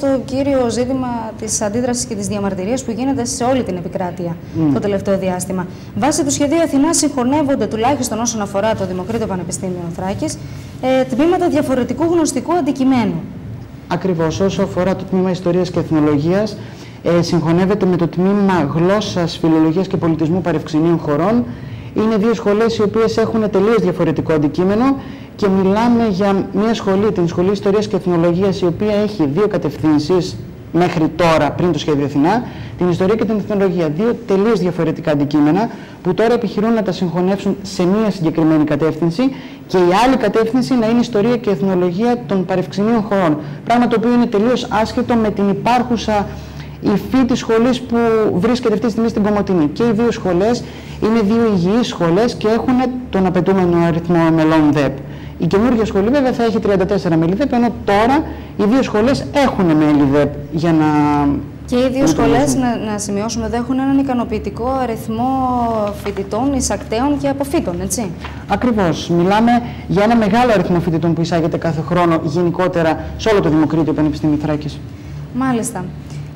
το κύριο ζήτημα της αντίδρασης και της διαμαρτυρίας που γίνεται σε όλη την επικράτεια το τελευταίο διάστημα. Βάσει του σχεδίου Αθηνά συγχωνεύονται τουλάχιστον όσον αφορά το Δημοκρίτο Πανεπιστήμιο Θράκης ε, τμήματα διαφορετικού γνωστικού αντικειμένου. Ακριβώς. Όσο αφορά το τμήμα Ιστορίας και Εθνολογίας, ε, συγχωνεύεται με το τμήμα Γλώσσας, Φιλολογίας και Πολιτισμού Παρευξηνίων Χωρών. Είναι δύο σχολές οι οποίες έχουν τελείως διαφορετικό αντικείμενο και μιλάμε για μια σχολή, την Σχολή Ιστορίας και Εθνολογίας, η οποία έχει δύο κατευθύνσεις μέχρι τώρα, πριν το σχέδιο Αθηνά, την ιστορία και την εθνολογία. Δύο τελείως διαφορετικά αντικείμενα που τώρα επιχειρούν να τα συγχωνεύσουν σε μία συγκεκριμένη κατεύθυνση και η άλλη κατεύθυνση να είναι ιστορία και εθνολογία των παρευξηνίων χωρών. Πράγμα το οποίο είναι τελείως άσχετο με την υπάρχουσα υφή της σχολής που βρίσκεται αυτή τη στιγμή στην Κομωτινή. Και οι δύο σχολές είναι δύο υγιείς σχολές και έχουν τον απαιτούμενο αριθμό μελών ΔΕΠ. Η καινούργια σχολή βέβαια θα έχει 34 μέλη ΔΕΠ, ενώ τώρα οι δύο σχολές έχουν μέλη ΔΕΠ για να. Και οι δύο σχολές, να, να σημειώσουμε, δεν έχουν έναν ικανοποιητικό αριθμό φοιτητών, εισακτέων και αποφύτων, έτσι; Ακριβώς. Μιλάμε για ένα μεγάλο αριθμό φοιτητών που εισάγεται κάθε χρόνο γενικότερα σε όλο το Δημοκρίτιο Πανεπιστήμιο Θράκης. Μάλιστα.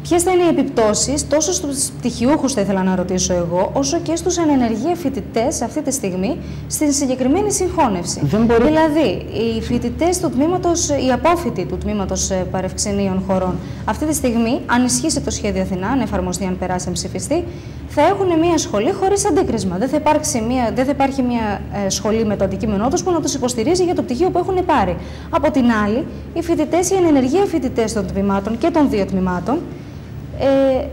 Ποιες θα είναι οι επιπτώσεις τόσο στους πτυχιούχους, θα ήθελα να ρωτήσω εγώ, όσο και στους ανενεργεία φοιτητές αυτή τη στιγμή στην συγκεκριμένη συγχώνευση. μπορεί... Δηλαδή, οι φοιτητές του τμήματος, οι απόφοιτοι του τμήματος ε, παρευξενίων χωρών, αυτή τη στιγμή, αν ισχύσει το σχέδιο Αθηνά, αν εφαρμοστεί, αν περάσει, αν ψηφιστεί, θα έχουν μια σχολή χωρίς αντίκρισμα. Δεν θα, μια, δεν θα υπάρχει μια ε, σχολή με το αντικείμενό τους που να τους υποστηρίζει για το πτυχίο που έχουν πάρει. Από την άλλη, οι φοιτητές, οι ανενεργεία φοιτητές των τμήματων και των δύο τμήματων, ε,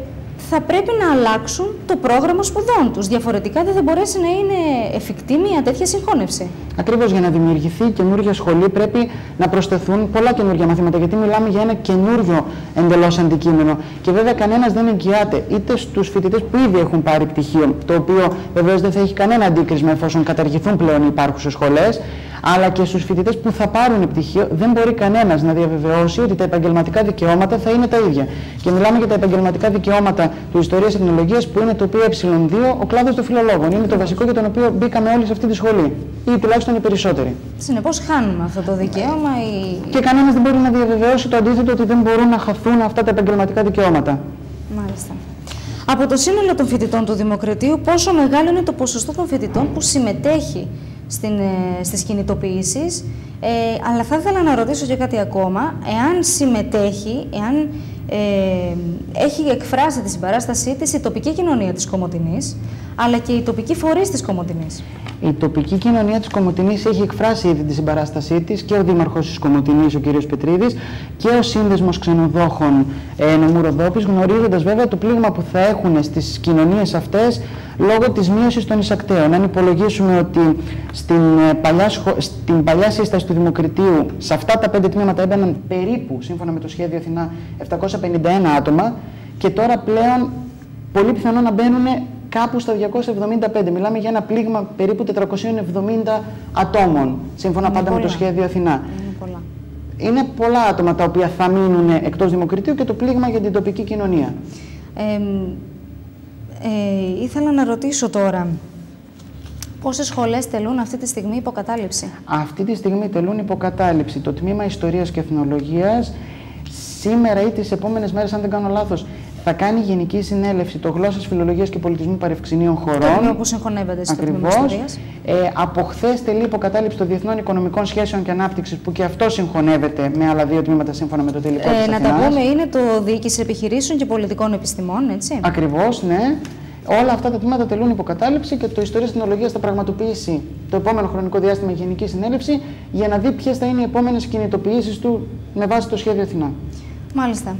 θα πρέπει να αλλάξουν το πρόγραμμα σπουδών τους. Διαφορετικά δεν θα μπορέσει να είναι εφικτή μια τέτοια συγχώνευση. Ακριβώς για να δημιουργηθεί καινούργια σχολή πρέπει να προσθεθούν πολλά καινούργια μαθήματα γιατί μιλάμε για ένα καινούριο εντελώς αντικείμενο και βέβαια κανένας δεν εγγυάται είτε στους φοιτητές που ήδη έχουν πάρει πτυχίο το οποίο βεβαίως δεν θα έχει κανένα αντίκρισμα εφόσον καταργηθούν πλέον οι υπάρχουσες σχολές αλλά και στους φοιτητές που θα πάρουν πτυχίο, δεν μπορεί κανένας να διαβεβαιώσει ότι τα επαγγελματικά δικαιώματα θα είναι τα ίδια. Και μιλάμε για τα επαγγελματικά δικαιώματα του Ιστορίας Τεχνολογίας που είναι το ΠΕ2, ο κλάδος των φιλολόγων. Είναι το βασικό για τον οποίο μπήκαμε όλοι σε αυτή τη σχολή. Ή τουλάχιστον οι περισσότεροι. Συνεπώς, χάνουμε αυτό το δικαίωμα. Ή... Και κανένας δεν μπορεί να διαβεβαιώσει το αντίθετο ότι δεν μπορούν να χαθούν αυτά τα επαγγελματικά δικαιώματα. Μάλιστα. Από το σύνολο των φοιτητών του Δημοκρατίου, πόσο μεγάλο είναι το ποσοστό των φοιτητών που συμμετέχει στην, ε, στις κινητοποιήσεις. Ε, αλλά θα ήθελα να ρωτήσω και κάτι ακόμα. Εάν συμμετέχει, εάν ε, έχει εκφράσει τη συμπαράστασή της η τοπική κοινωνία της Κομωτινής, αλλά και η τοπική φορείς της Κομωτινής. Η τοπική κοινωνία της Κομωτινής έχει εκφράσει ήδη τη συμπαράστασή της και ο Δήμαρχος της Κομωτινής, ο κ. Πετρίδης, και ο Σύνδεσμος Ξενοδόχων ε, νομού Ροδόπης, γνωρίζοντας βέβαια το πλήγμα που θα έχουν στις κοινωνίες αυτές λόγω της μείωσης των εισακτέων. Αν υπολογίσουμε ότι στην ε, παλιά, στην παλιά σύσταση του Δημοκρατίου σε αυτά τα πέντε τμήματα έμπαιναν περίπου, σύμφωνα με το σχέδιο Αθηνά, 751 άτομα και τώρα πλέον πολύ πιθανό να μπαίνουν κάπου στα 275. Μιλάμε για ένα πλήγμα περίπου 470 ατόμων, σύμφωνα πάντα με το σχέδιο Αθηνά. Είναι πολλά. Είναι πολλά άτομα τα οποία θα μείνουν εκτός Δημοκρατίου και το πλήγμα για την τοπική κοινωνία. Ε, ε, ήθελα να ρωτήσω τώρα, πόσες σχολές τελούν αυτή τη στιγμή υποκατάληψη; Αυτή τη στιγμή τελούν υποκατάληψη το Τμήμα Ιστορίας και Εθνολογίας σήμερα ή τις επόμενες μέρες, αν δεν κάνω λάθος, θα κάνει γενική συνέλευση το γλώσσας φιλολογίας και πολιτισμού παρευξηνίων χωρών. Το που συγχωνεύεται στο Ακριβώς. Ε, από χθες τελεί υποκατάληψη των Διεθνών Οικονομικών Σχέσεων και Ανάπτυξης, που και αυτό συγχωνεύεται με άλλα δύο τμήματα σύμφωνα με το τελικό ε, Να τα πούμε, είναι το Διοίκηση Επιχειρήσεων και Πολιτικών Επιστημών, έτσι. Ακριβώς, ναι. Όλα αυτά τα τμήματα τελούν υποκατάληψη και το Ιστορία Εθνολογία θα πραγματοποιήσει το επόμενο χρονικό διάστημα γενική συνέλευση για να δει ποιες θα είναι οι επόμενες κινητοποιήσεις του με βάση το σχέδιο Αθηνά. Μάλιστα.